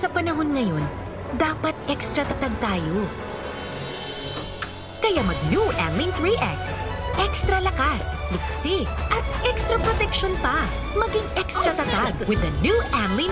Sa panahon ngayon, dapat extra tatag tayo. Kaya mag-new Anlin 3X. Extra lakas, liksi, at extra protection pa. Maging extra tatag with the new Anlin